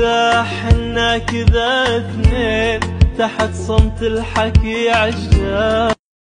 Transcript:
كذا حنا كذا اثنين تحت صمت الحكي عشاق